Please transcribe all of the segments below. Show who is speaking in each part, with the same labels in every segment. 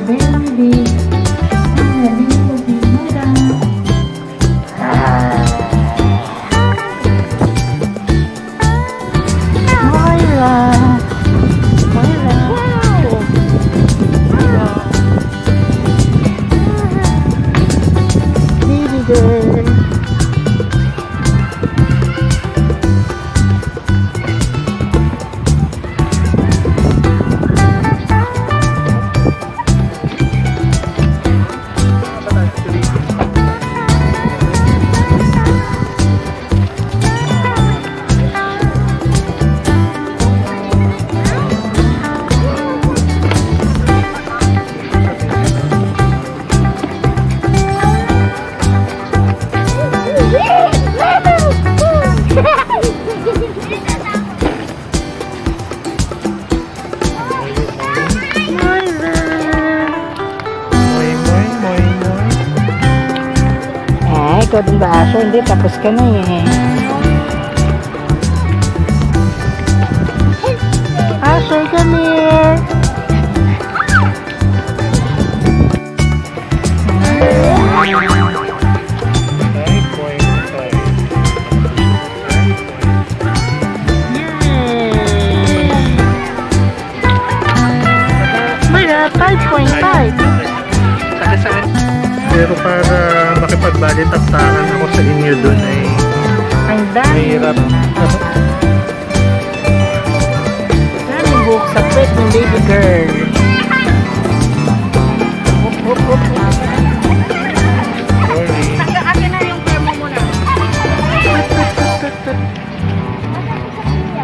Speaker 1: bem Ikaw din ba, Asher? Hindi, tapos ka na eh. Asher, come here!
Speaker 2: Makipagbalitastakan ako sa inyo doon ay
Speaker 1: Ang dami.
Speaker 2: mahirap.
Speaker 1: Dami buhok sa pet ng baby girl. Hup, hup, hup.
Speaker 2: Sorry.
Speaker 3: Akin na yung termo mo na.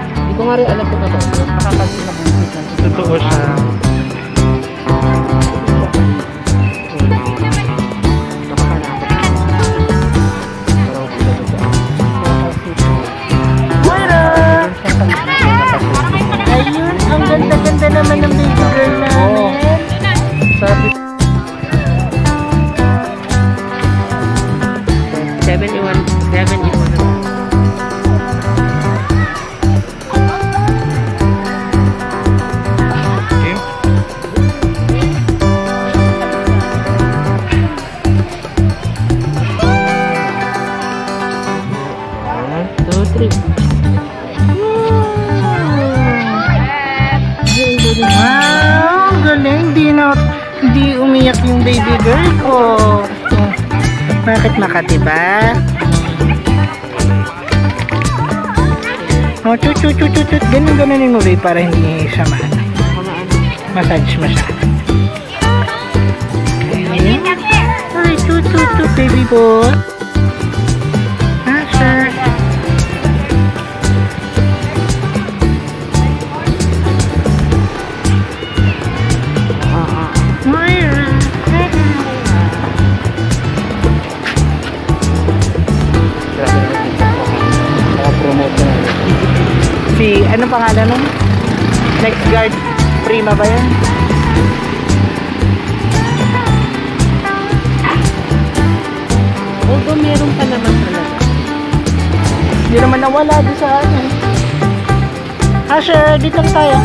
Speaker 1: Hindi ko nga rin alam kung ano. 71 71 Wow, galing. Di, na, di umiyak yung baby girl ko. Bakit Makati ba? Oh, chut, chut, chut, chut. Ganun, ganunin mo, babe, para hindi siya ma Massage. Ayun. Ay, chut, chut, chut, baby boy. Si, ano pangalan nun? Next guard Prima ba yan?
Speaker 3: Although meron pa naman talaga.
Speaker 1: Hindi naman nawala doon sa ano. Asher, dito lang tayo.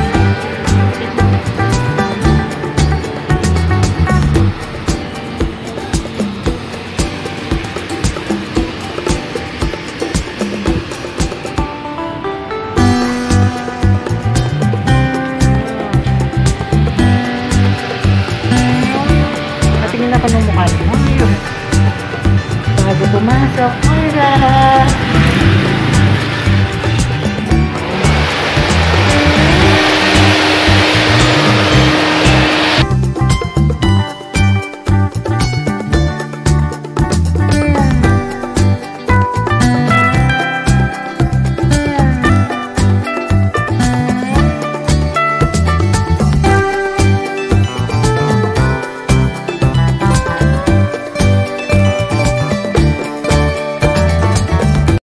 Speaker 1: pumasok ka